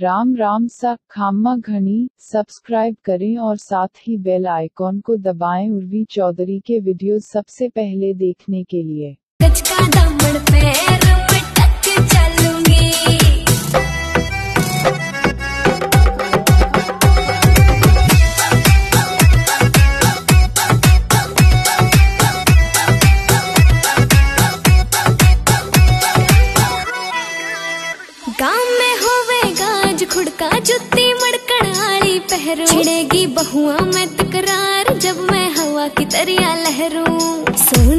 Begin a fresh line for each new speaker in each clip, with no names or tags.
राम राम सा खामा घनी सब्सक्राइब करें और साथ ही बेल आइकॉन को दबाएँ उर्वी चौधरी के वीडियो सबसे पहले देखने के लिए।
खुड़का जुत्ती मड़कड़ाली पहरू बहुआ में तकरार जब मैं हवा की तरिया लहरूं।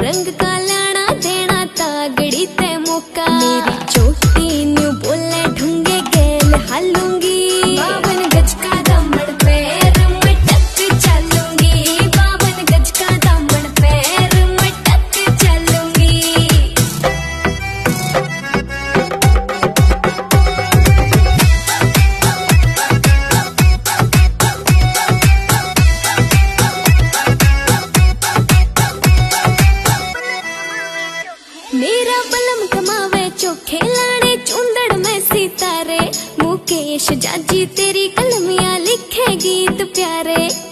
रंग का लाना देना तागड़ी ते मौका। मेरी चोट ठमठमावे चोखे लाने चूंदड़ में सितारे। मुकेश जाजी तेरी कलमिया लिखे गीत प्यारे।